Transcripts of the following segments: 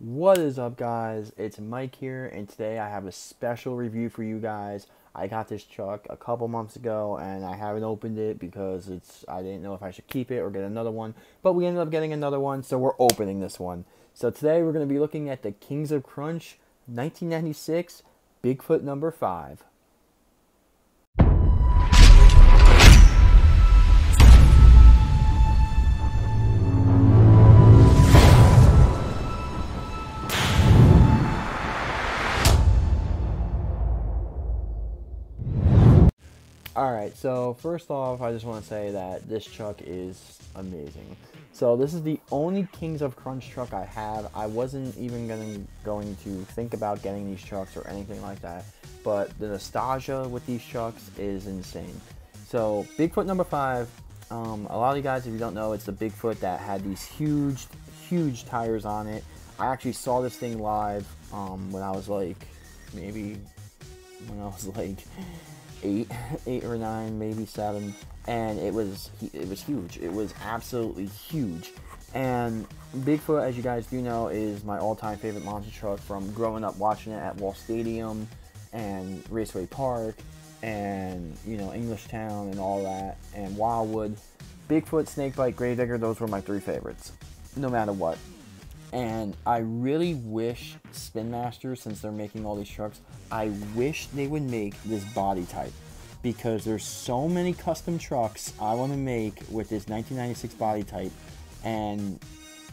What is up, guys? It's Mike here, and today I have a special review for you guys. I got this truck a couple months ago, and I haven't opened it because it's I didn't know if I should keep it or get another one. But we ended up getting another one, so we're opening this one. So today we're going to be looking at the Kings of Crunch 1996 Bigfoot number five. Alright, so first off, I just want to say that this truck is amazing. So this is the only Kings of Crunch truck I have. I wasn't even going going to think about getting these trucks or anything like that, but the nostalgia with these trucks is insane. So Bigfoot number five, um, a lot of you guys, if you don't know, it's the Bigfoot that had these huge, huge tires on it. I actually saw this thing live um, when I was like, maybe when I was like eight, eight or nine, maybe seven, and it was it was huge. It was absolutely huge. And Bigfoot, as you guys do know, is my all-time favorite monster truck from growing up watching it at Wall Stadium and Raceway Park and you know Englishtown and all that and Wildwood. Bigfoot, Snakebite, Grave Digger, those were my three favorites, no matter what. And I really wish Spin Master, since they're making all these trucks, I wish they would make this body type because there's so many custom trucks I want to make with this 1996 body type, and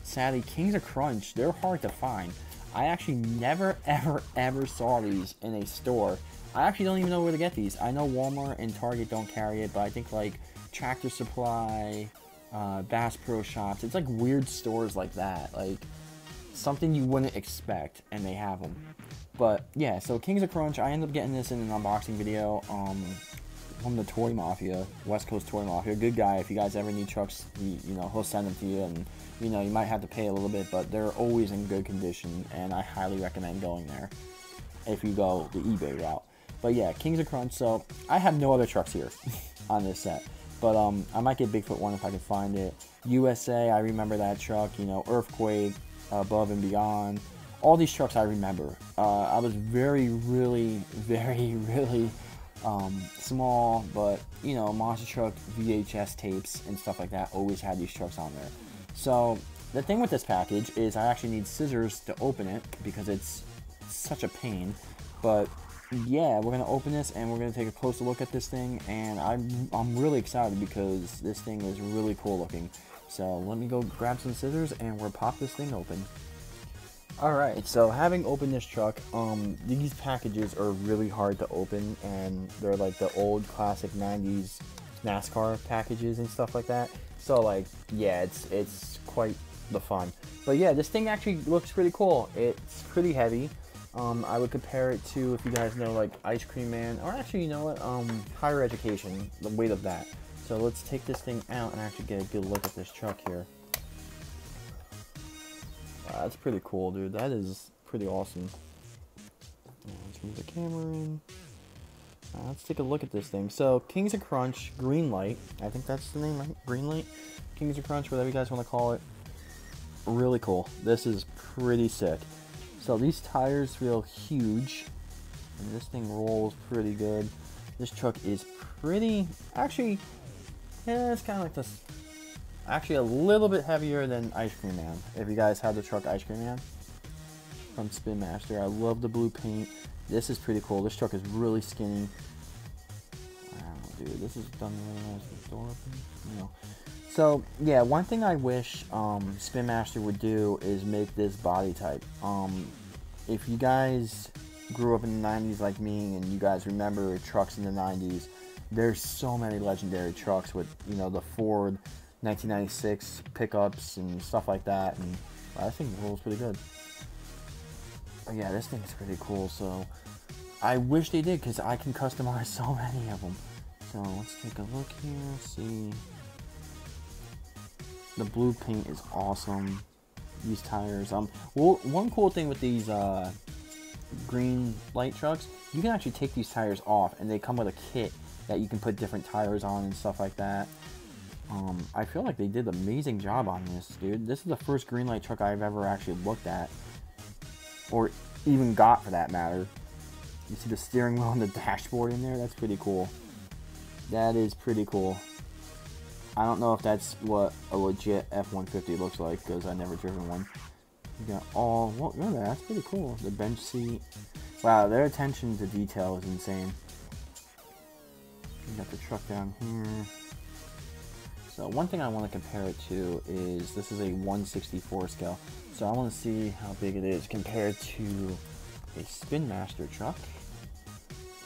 sadly, Kings of Crunch they're hard to find. I actually never, ever, ever saw these in a store. I actually don't even know where to get these. I know Walmart and Target don't carry it, but I think like Tractor Supply, uh, Bass Pro Shops, it's like weird stores like that. Like something you wouldn't expect, and they have them. But yeah, so Kings of Crunch, I ended up getting this in an unboxing video um, from the Toy Mafia, West Coast Toy Mafia. Good guy. If you guys ever need trucks, you, you know he'll send them to you, and you know you might have to pay a little bit, but they're always in good condition, and I highly recommend going there if you go the eBay route. But yeah, Kings of Crunch. So I have no other trucks here on this set, but um, I might get Bigfoot one if I can find it. USA, I remember that truck. You know, Earthquake, Above and Beyond. All these trucks I remember. Uh, I was very, really, very, really um, small, but you know, monster truck VHS tapes and stuff like that always had these trucks on there. So the thing with this package is I actually need scissors to open it because it's such a pain. But yeah, we're gonna open this and we're gonna take a closer look at this thing, and I'm I'm really excited because this thing is really cool looking. So let me go grab some scissors and we'll pop this thing open. Alright, so having opened this truck, um, these packages are really hard to open and they're like the old classic 90s NASCAR packages and stuff like that. So like, yeah, it's, it's quite the fun. But yeah, this thing actually looks pretty cool. It's pretty heavy. Um, I would compare it to, if you guys know, like Ice Cream Man, or actually, you know what, um, Higher Education, the weight of that. So let's take this thing out and actually get a good look at this truck here. Wow, that's pretty cool, dude. That is pretty awesome. Let's move the camera in. Uh, let's take a look at this thing. So, Kings of Crunch, Green Light. I think that's the name, right? Green Light? Kings of Crunch, whatever you guys want to call it. Really cool. This is pretty sick. So, these tires feel huge. And this thing rolls pretty good. This truck is pretty... Actually, yeah, it's kind of like this. Actually, a little bit heavier than Ice Cream Man. If you guys have the truck Ice Cream Man from Spin Master, I love the blue paint. This is pretty cool. This truck is really skinny. Wow, dude, this is done really nice. The door open. Know. So yeah, one thing I wish um, Spin Master would do is make this body type. Um, if you guys grew up in the 90s like me and you guys remember trucks in the 90s, there's so many legendary trucks with you know the Ford 1996 pickups and stuff like that, and I think it rolls pretty good. But yeah, this thing is pretty cool. So I wish they did because I can customize so many of them. So let's take a look here. See, the blue paint is awesome. These tires. Um, well, one cool thing with these uh, green light trucks, you can actually take these tires off, and they come with a kit that you can put different tires on and stuff like that. Um, I feel like they did an amazing job on this, dude. This is the first green light truck I've ever actually looked at. or even got for that matter. You see the steering wheel and the dashboard in there? That's pretty cool. That is pretty cool. I don't know if that's what a legit F-150 looks like because I never driven one. You got all, well, no, that's pretty cool. The bench seat. Wow, their attention to detail is insane. You got the truck down here. So one thing I want to compare it to is this is a 164 scale. So I want to see how big it is compared to a Spin Master truck.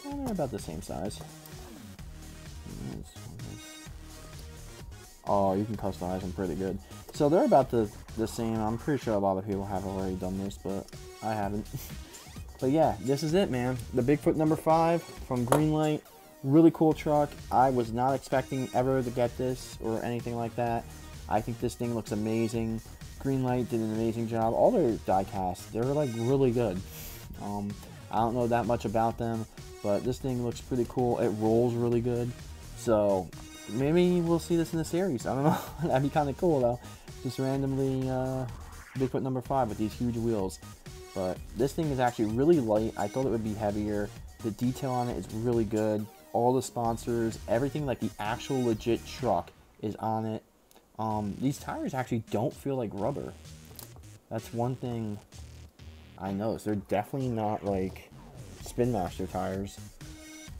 Eh, about the same size. Oh, you can customize them pretty good. So they're about the, the same. I'm pretty sure a lot of people have already done this, but I haven't. but yeah, this is it, man. The Bigfoot number 5 from Greenlight. Really cool truck. I was not expecting ever to get this or anything like that. I think this thing looks amazing. Greenlight did an amazing job. All their diecasts, they're like really good. Um, I don't know that much about them, but this thing looks pretty cool. It rolls really good. So maybe we'll see this in the series. I don't know. That'd be kind of cool though. Just randomly uh, Bigfoot number five with these huge wheels. But this thing is actually really light. I thought it would be heavier. The detail on it is really good all the sponsors, everything like the actual legit truck is on it. Um, these tires actually don't feel like rubber. That's one thing I noticed. They're definitely not like Spin Master tires.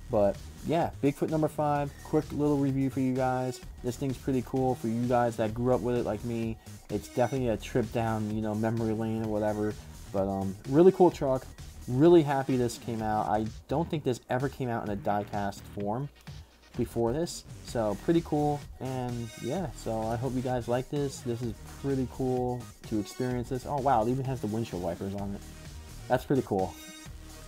But yeah, Bigfoot number five. Quick little review for you guys. This thing's pretty cool for you guys that grew up with it like me. It's definitely a trip down, you know, memory lane or whatever. But um, really cool truck. Really happy this came out. I don't think this ever came out in a diecast form before this. So pretty cool. And yeah, so I hope you guys like this. This is pretty cool to experience this. Oh wow, it even has the windshield wipers on it. That's pretty cool.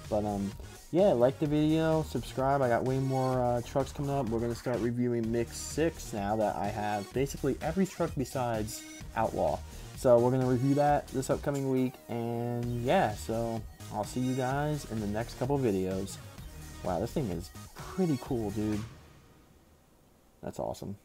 But um, yeah, like the video, subscribe. I got way more uh, trucks coming up. We're going to start reviewing Mix 6 now that I have basically every truck besides Outlaw. So we're going to review that this upcoming week. And yeah, so I'll see you guys in the next couple videos. Wow, this thing is pretty cool, dude. That's awesome.